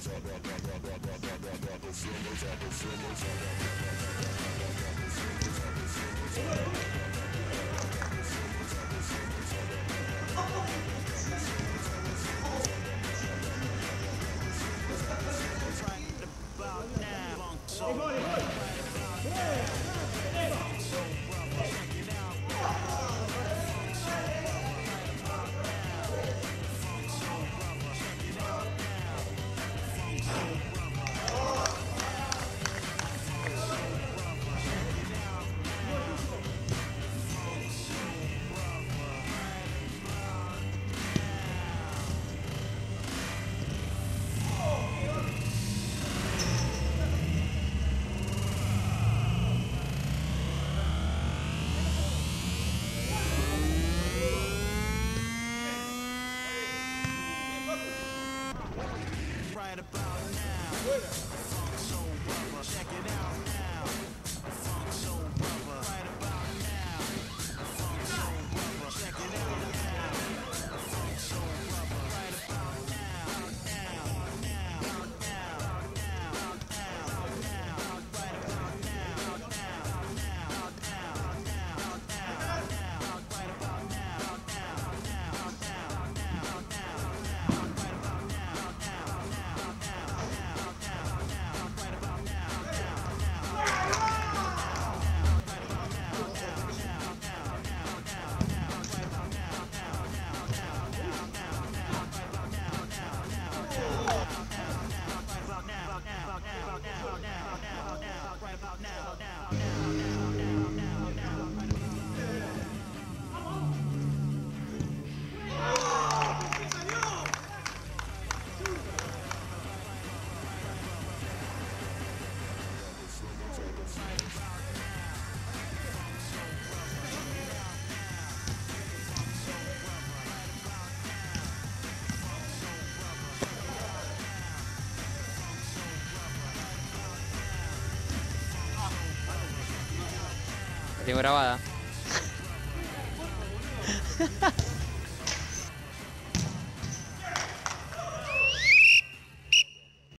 Hey, buddy. Right about now. Check it out now. Tengo grabada.